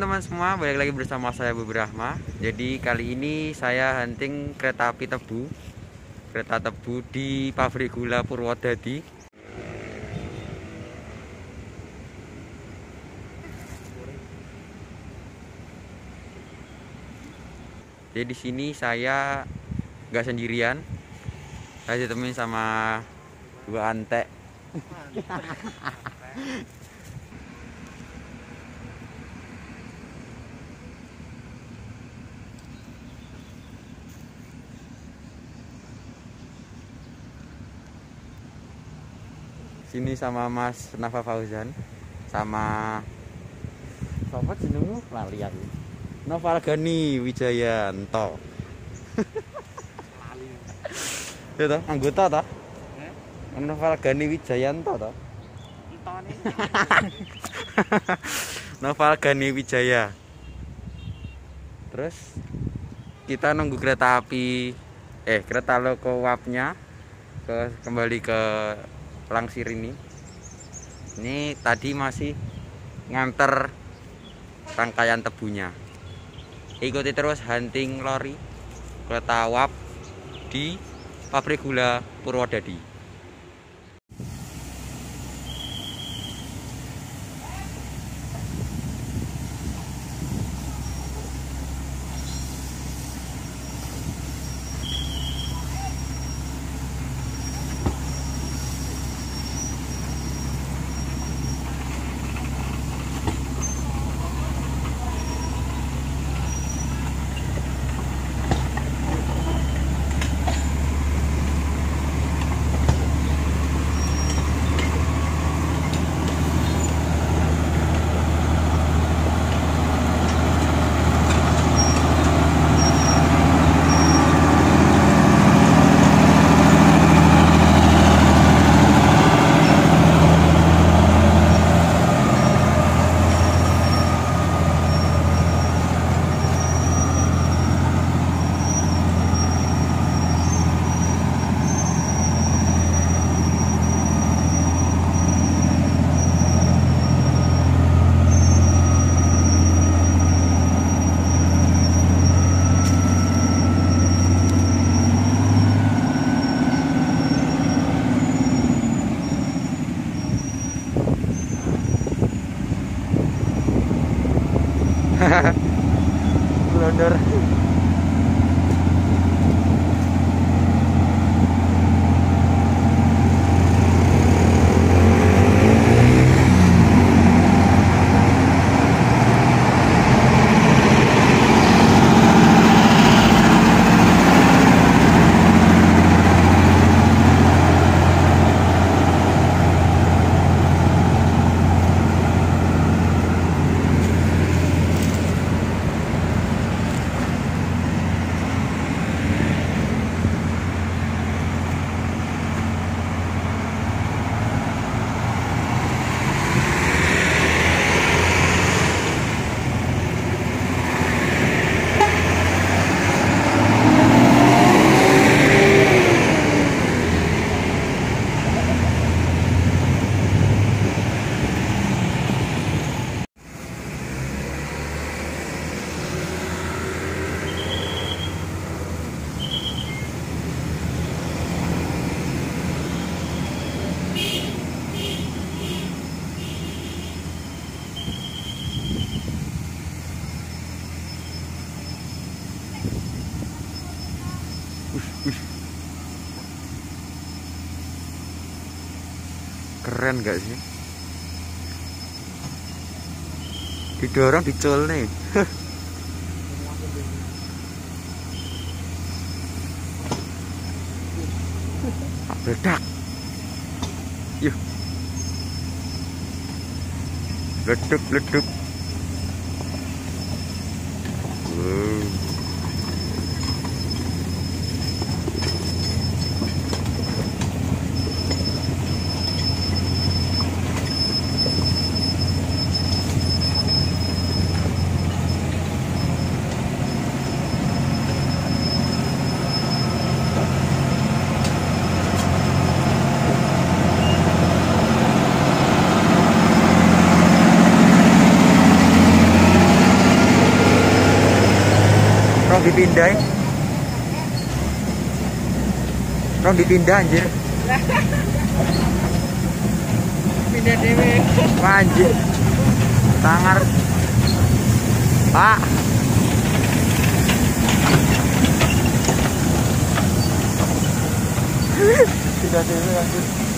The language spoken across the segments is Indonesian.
Teman-teman semua, balik lagi bersama saya Bu Brahma. Jadi kali ini saya hunting kereta api Tebu. Kereta Tebu di pabrik gula Purwodadi. Jadi di sini saya nggak sendirian. Saya ditemenin sama dua antek. Sini sama Mas Nafa Fauzan sama Sopo jenengmu lali aku. Noval Gani Wijayanto. Ya toh, anggota toh? Noval Gani Wijayanto toh? Noval Gani Wijaya. Terus kita nunggu kereta api eh kereta loko wapnya ke kembali ke Langsir ini. Ini tadi masih nganter rangkaian tebunya. Ikuti terus hunting lori kereta wap di pabrik gula Purwodadi. Keren gak sih? Didorong dicul nih. Bedak. Yuh. Leduk, leduk. Wow. Rong dipindah. Rong dipindah anjir. Pindah dewe. Anjir. Sangar. Pak. Tidak dewe anjir.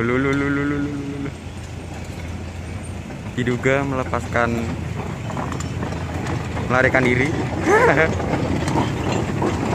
Lulu, lulu, lulu, lulu. Diduga melepaskan melarikan diri.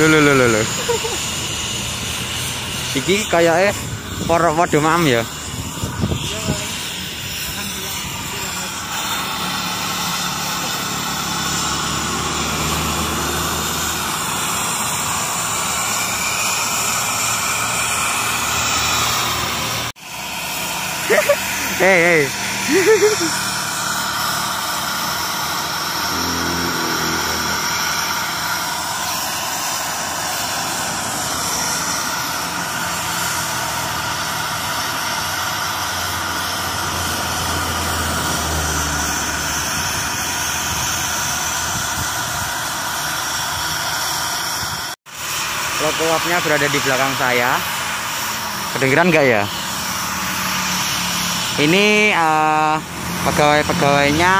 Lho lho lho lho. Iki kayaknya para padha mam ya. Hei, hei. Up-nya berada di belakang saya. Kedengeran nggak ya? Ini eh, pegawai-pegawainya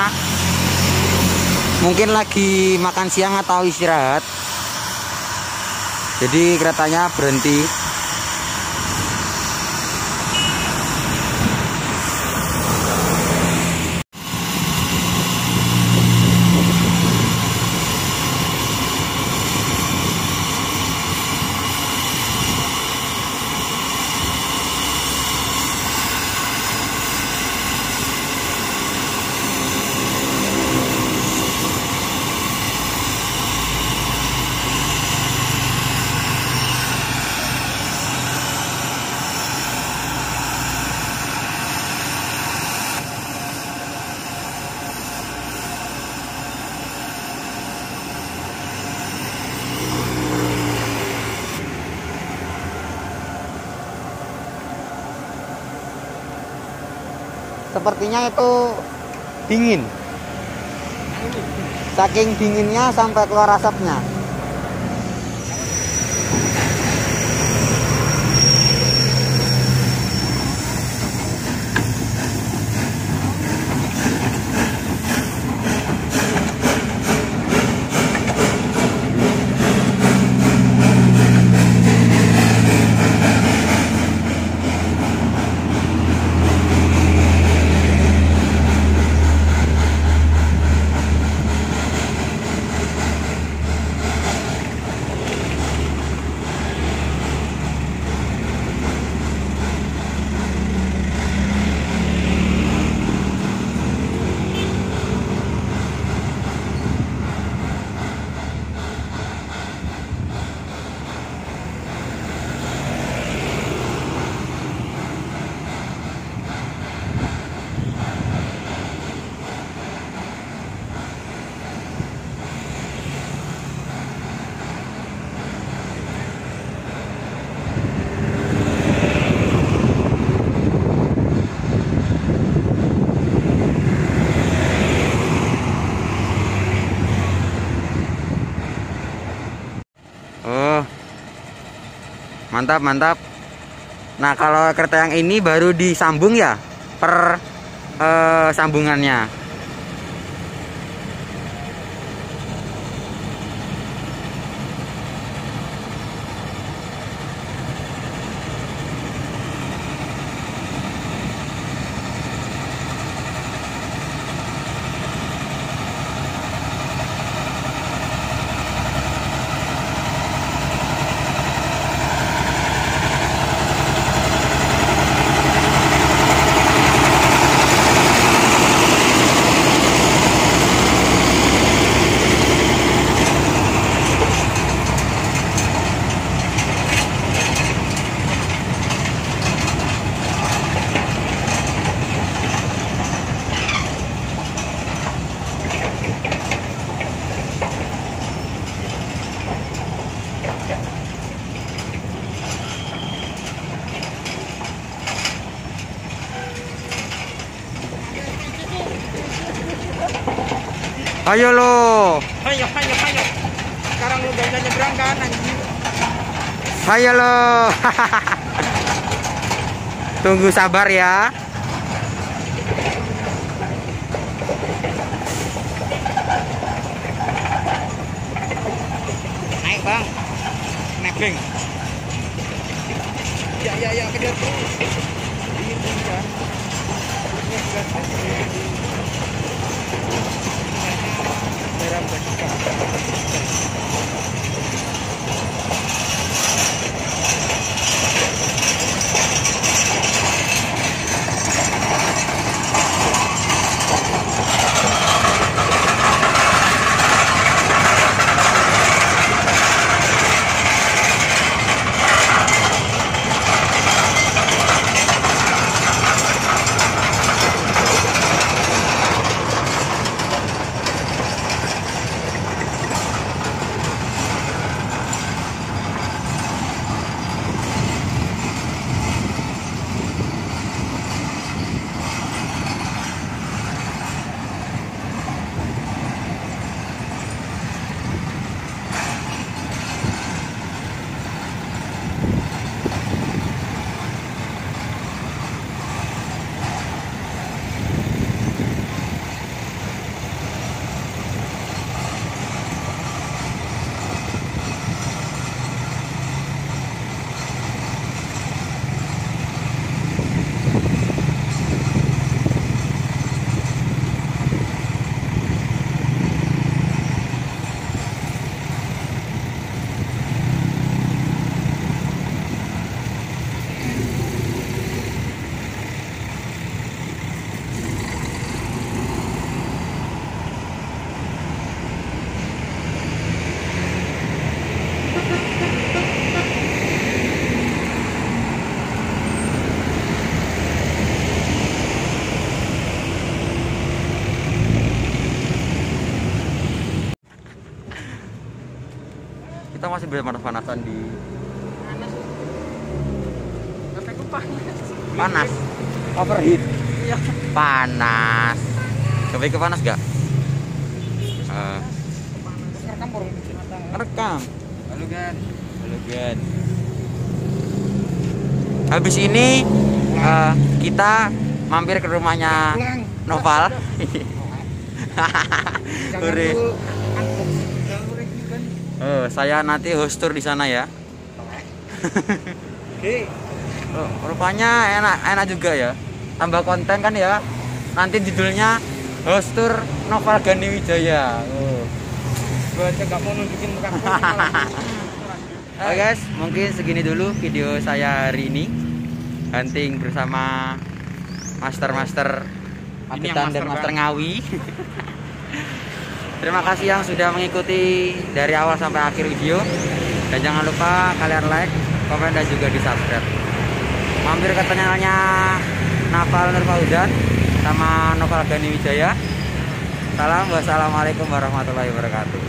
mungkin lagi makan siang atau istirahat. Jadi keretanya berhenti. Sepertinya itu dingin. Saking dinginnya sampai keluar asapnya. Oh. Mantap, mantap. Nah, kalau kereta yang ini baru disambung ya per eh, sambungannya. Ayo lo. Ayo, ayo, ayo. Sekarang lu gak bisa nyebrang kan anjing. Ayo lo. Tunggu sabar ya. Naik bang. Nebeng. Ya, ya, ya, kejar terus. Kita masih berpanas-panasan di panas. Panas. Panas? Overheat. Iya. Panas. Coba ke panas gak Eh, Terus rekam porong rekam halo kan halo Gan. Habis ini eh, kita mampir ke rumahnya Noval. Ure. dulu unboxing jangan dulu review oh, saya nanti host tour di sana ya. Oke. Oh, rupanya enak enak juga ya. Tambah konten kan ya. Nanti judulnya host tour Noval Gani Wijaya. Oh. gue aja gak mau nunjukin muka Oke guys, mungkin segini dulu video saya hari ini. Hunting bersama master-master yang Pakitan dan master master? Ngawi Terima kasih yang sudah mengikuti dari awal sampai akhir video. Dan jangan lupa kalian like, komen dan juga di subscribe Mampir ke channelnya Naval Nur Fauzan Sama Noval Gani Wijaya. Salam wassalamualaikum warahmatullahi wabarakatuh